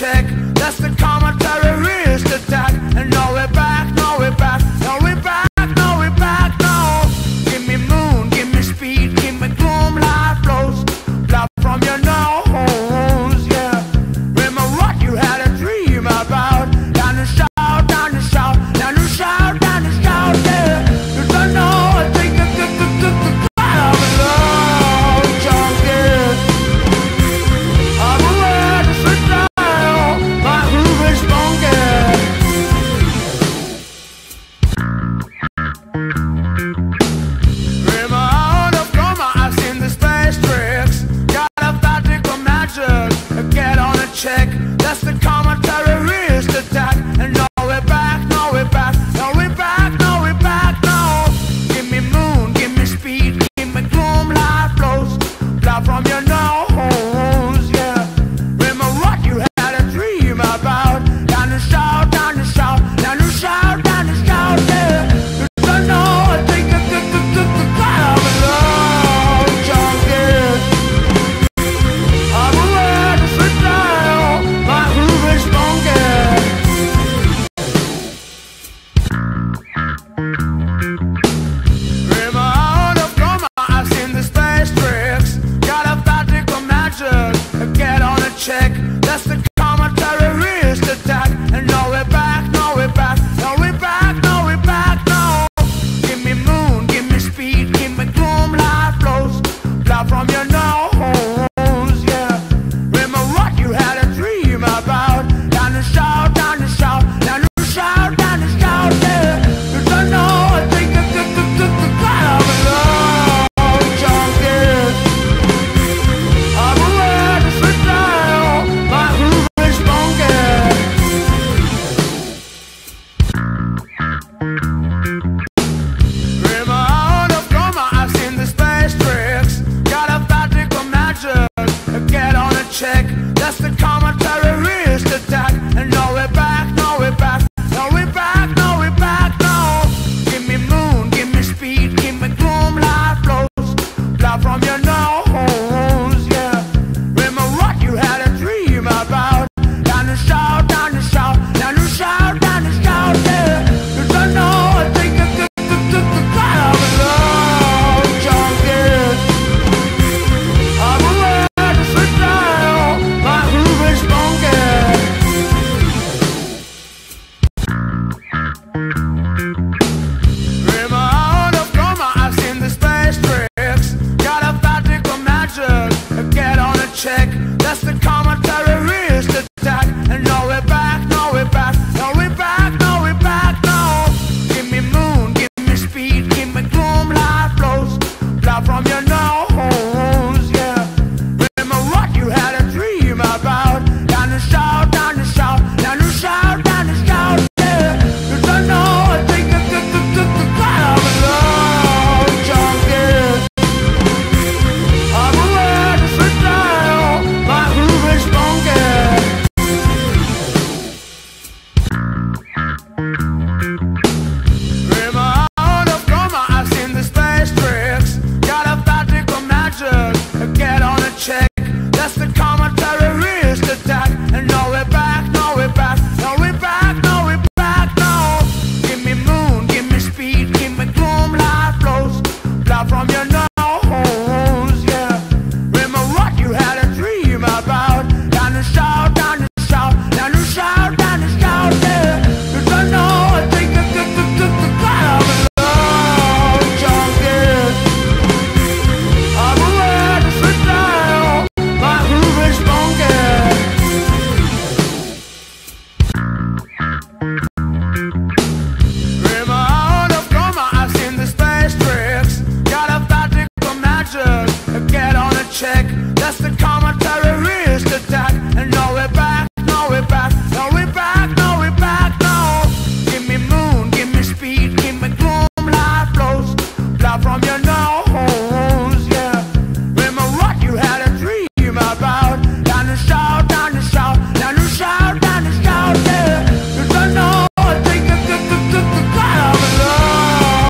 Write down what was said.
check. check. That's the con.